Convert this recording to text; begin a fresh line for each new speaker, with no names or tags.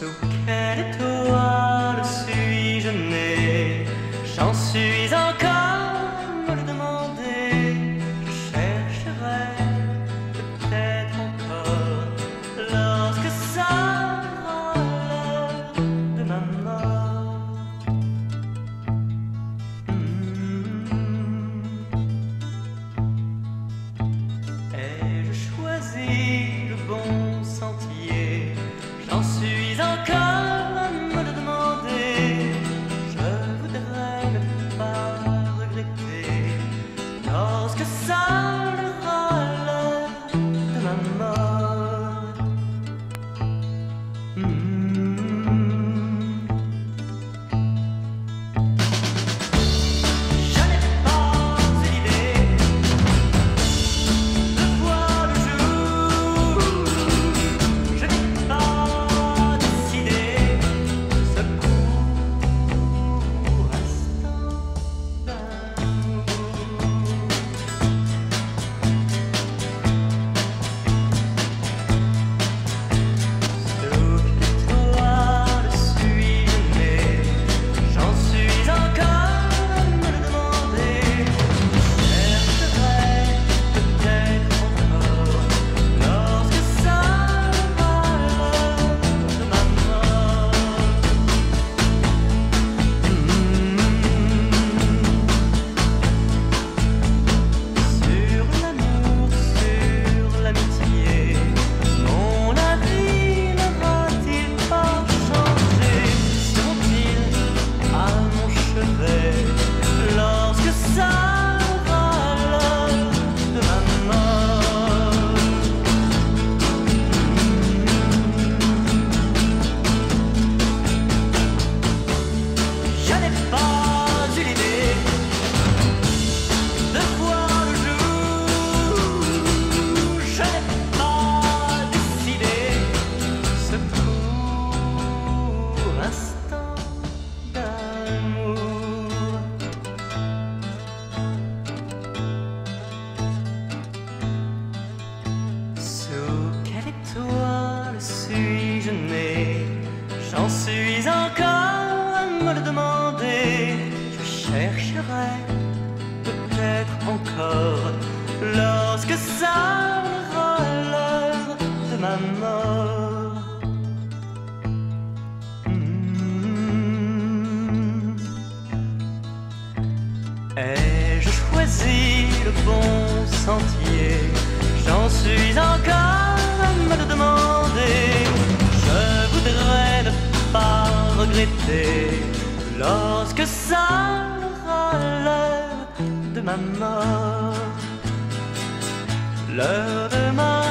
So can it suis encore à me le demander. Je chercherai peut-être encore lorsque ça l'heure de ma mort. Mmh. Et je choisis le bon sentier? J'en suis encore. lorsque ça l'heure de ma mort. L'heure de ma mort.